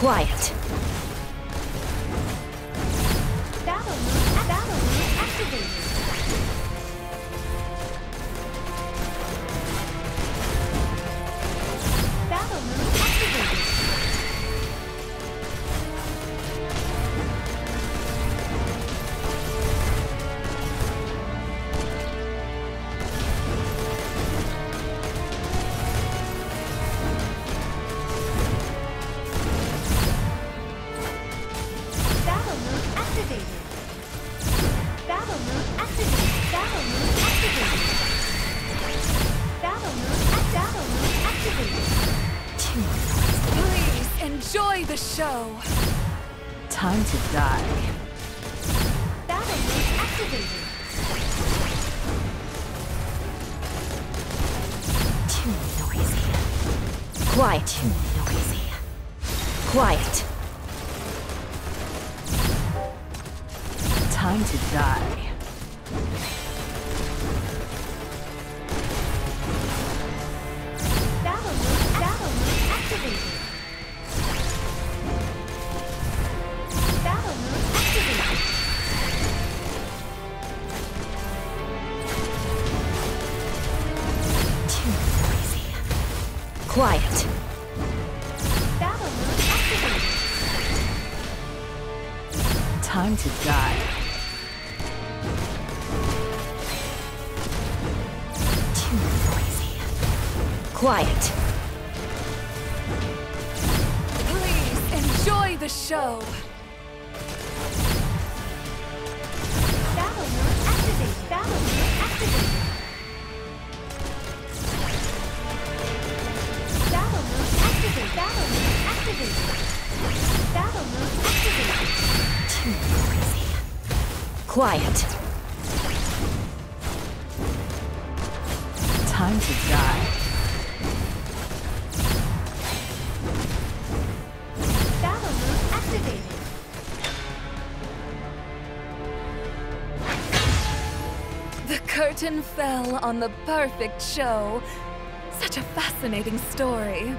Quiet. Battle mode activated. Battle mode activated. Battle mode activated. Please enjoy the show. Time to die. Battle mode activated. Too noisy. Quiet. Too noisy. Quiet. Time to die. Battle mode battle mode activated. Battle mode activated. Too noisy. Quiet. Battle mode activated. Time to die. Quiet. Please enjoy the show. Battle mode activated. Battle mode activated. Battle mode activated. Battle mode activated. Battle mode activated. Too noisy. Quiet. Time to die. The curtain fell on the perfect show. Such a fascinating story.